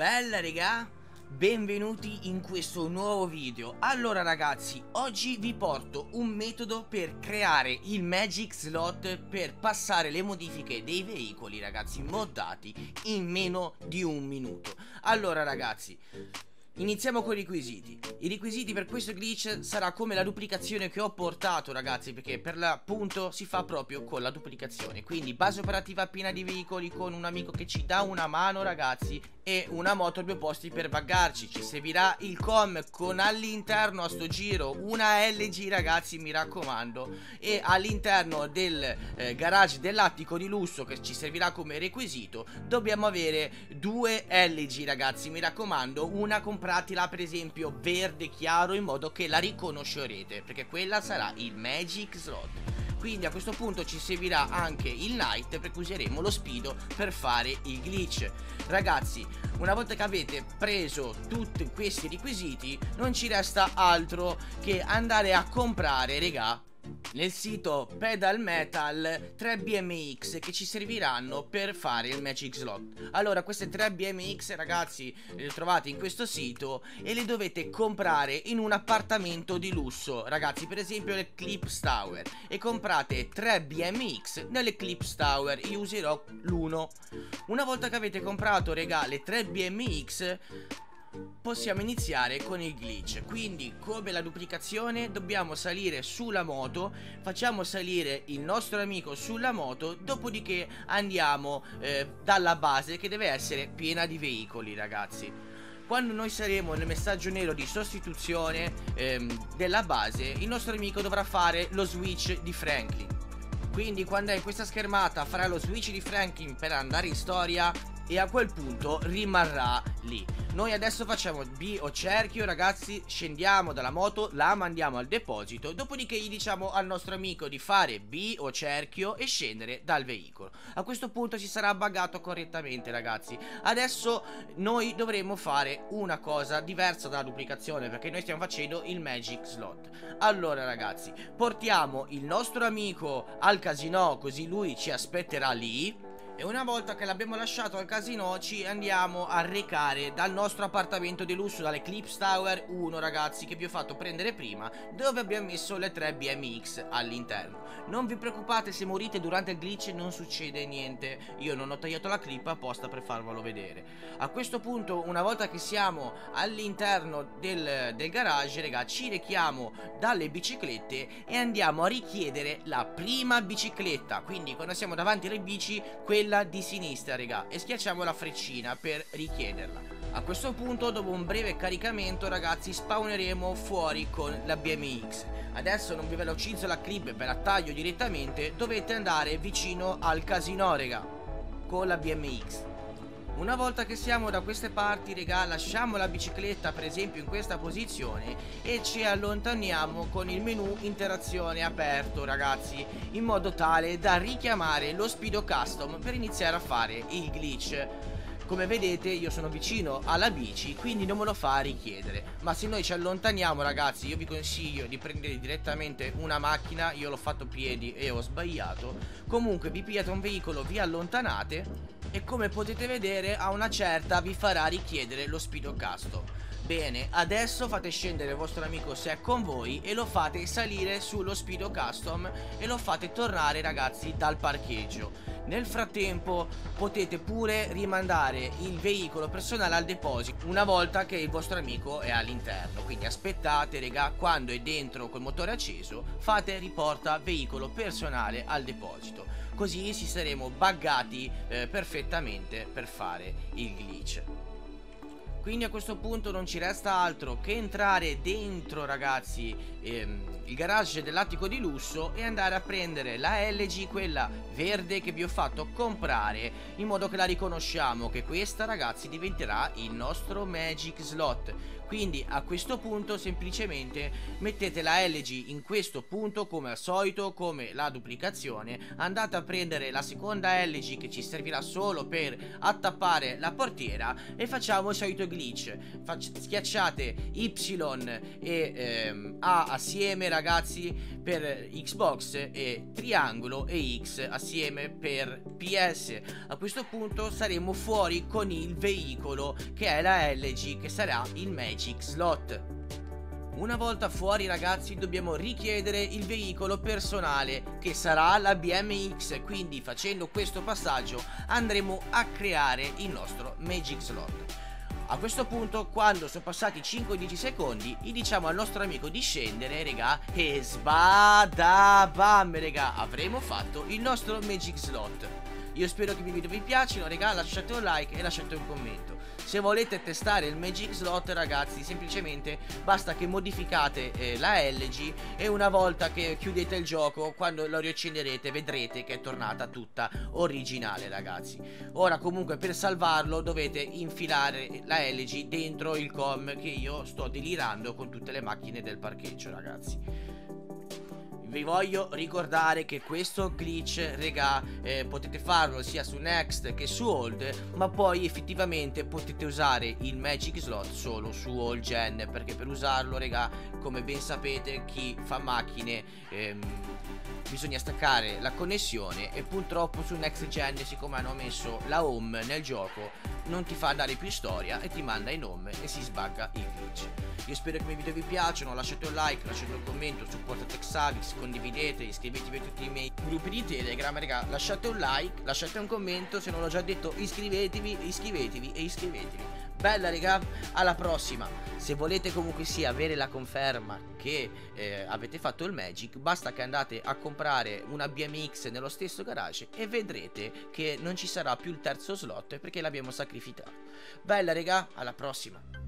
bella regà? Benvenuti in questo nuovo video Allora ragazzi, oggi vi porto un metodo per creare il Magic Slot per passare le modifiche dei veicoli ragazzi moddati in meno di un minuto Allora ragazzi, Iniziamo con i requisiti. I requisiti per questo glitch sarà come la duplicazione che ho portato ragazzi Perché per l'appunto si fa proprio con la duplicazione. Quindi base operativa piena di veicoli con un amico che ci dà una mano ragazzi E una moto a due posti per buggarci Ci servirà il com con all'interno a sto giro una LG ragazzi mi raccomando. E all'interno del eh, garage dell'attico di lusso che ci servirà come requisito Dobbiamo avere due LG ragazzi mi raccomando Una comprata compratela per esempio verde chiaro in modo che la riconoscerete perché quella sarà il Magic Slot. Quindi a questo punto ci servirà anche il Night per cui useremo lo Speedo per fare il glitch. Ragazzi, una volta che avete preso tutti questi requisiti non ci resta altro che andare a comprare, regà, nel sito Pedal Metal 3 BMX che ci serviranno per fare il Magic Slot. Allora queste 3 BMX ragazzi le trovate in questo sito e le dovete comprare in un appartamento di lusso. Ragazzi per esempio l'Eclipse Tower. E comprate 3 BMX nell'Eclipse Tower. Io userò l'1 Una volta che avete comprato regà 3 BMX possiamo iniziare con il glitch. Quindi come la duplicazione dobbiamo salire sulla moto facciamo salire il nostro amico sulla moto dopodiché andiamo eh, dalla base che deve essere piena di veicoli ragazzi. Quando noi saremo nel messaggio nero di sostituzione ehm, della base il nostro amico dovrà fare lo switch di Franklin. Quindi quando è in questa schermata farà lo switch di Franklin per andare in storia e a quel punto rimarrà lì. Noi adesso facciamo B o cerchio ragazzi. Scendiamo dalla moto La mandiamo al deposito. Dopodiché gli diciamo al nostro amico di fare B o cerchio E scendere dal veicolo. A questo punto si sarà buggato correttamente ragazzi. Adesso noi dovremo fare una cosa diversa dalla duplicazione Perché noi stiamo facendo il magic slot. Allora ragazzi Portiamo il nostro amico al casino Così lui ci aspetterà lì e una volta che l'abbiamo lasciato al casino ci andiamo a recare dal nostro appartamento di lusso, dall'Eclipse Tower 1 ragazzi che vi ho fatto prendere prima dove abbiamo messo le 3 BMX all'interno. Non vi preoccupate se morite durante il glitch non succede niente, io non ho tagliato la clip apposta per farvelo vedere. A questo punto una volta che siamo all'interno del, del garage raga ci rechiamo dalle biciclette e andiamo a richiedere la prima bicicletta, quindi quando siamo davanti alle bici quella quella di sinistra, raga, e schiacciamo la freccina per richiederla. A questo punto, dopo un breve caricamento, ragazzi, spawneremo fuori con la BMX. Adesso non vi velocizzo la clip per attaglio direttamente, dovete andare vicino al casino, raga, con la BMX. Una volta che siamo da queste parti, raga, lasciamo la bicicletta per esempio in questa posizione e ci allontaniamo con il menu interazione aperto, ragazzi, in modo tale da richiamare lo Speedo Custom per iniziare a fare il glitch. Come vedete io sono vicino alla bici quindi non me lo fa richiedere Ma se noi ci allontaniamo ragazzi io vi consiglio di prendere direttamente una macchina Io l'ho fatto piedi e ho sbagliato Comunque vi pigliate un veicolo, vi allontanate e come potete vedere a una certa vi farà richiedere lo speedo custom Bene, adesso fate scendere il vostro amico se è con voi e lo fate salire sullo speedo custom e lo fate tornare ragazzi dal parcheggio. Nel frattempo potete pure rimandare il veicolo personale al deposito una volta che il vostro amico è all'interno. Quindi aspettate raga quando è dentro col motore acceso fate riporta veicolo personale al deposito. Così ci saremo buggati eh, perfettamente per fare il glitch quindi a questo punto non ci resta altro che entrare dentro ragazzi ehm, il garage dell'attico di lusso e andare a prendere la LG quella verde che vi ho fatto comprare in modo che la riconosciamo che questa ragazzi diventerà il nostro magic slot. Quindi a questo punto semplicemente mettete la LG in questo punto come al solito come la duplicazione. Andate a prendere la seconda LG che ci servirà solo per attappare la portiera e facciamo il solito glitch. Schiacciate Y e ehm, A assieme ragazzi per Xbox e triangolo e X assieme per PS a questo punto saremo fuori con il veicolo che è la LG che sarà il Magic Slot. Una volta fuori ragazzi dobbiamo richiedere il veicolo personale che sarà la BMX quindi facendo questo passaggio andremo a creare il nostro Magic Slot. A questo punto, quando sono passati 5-10 secondi, gli diciamo al nostro amico di scendere, regà, e sbadabam, regà, avremo fatto il nostro Magic Slot. Io spero che i video vi piacciono, regà, lasciate un like e lasciate un commento. Se volete testare il Magic Slot ragazzi semplicemente basta che modificate eh, la LG e una volta che chiudete il gioco quando lo riaccenderete vedrete che è tornata tutta originale ragazzi. Ora comunque per salvarlo dovete infilare la LG dentro il com che io sto delirando con tutte le macchine del parcheggio ragazzi vi voglio ricordare che questo glitch, regà, eh, potete farlo sia su Next che su Old, ma poi effettivamente potete usare il Magic Slot solo su All Gen, perché per usarlo, regà, come ben sapete, chi fa macchine... Ehm, bisogna staccare la connessione e purtroppo su Next Gen siccome hanno messo la home nel gioco non ti fa andare più in storia e ti manda in home e si sbagga il glitch. Io spero che i miei video vi piacciono lasciate un like lasciate un commento supportate Xavix condividete iscrivetevi a tutti i miei gruppi di telegram raga lasciate un like lasciate un commento se non l'ho già detto iscrivetevi iscrivetevi e iscrivetevi Bella raga, alla prossima. Se volete comunque sia avere la conferma che eh, avete fatto il Magic, basta che andate a comprare una BMX nello stesso garage e vedrete che non ci sarà più il terzo slot perché l'abbiamo sacrificato. Bella raga, alla prossima.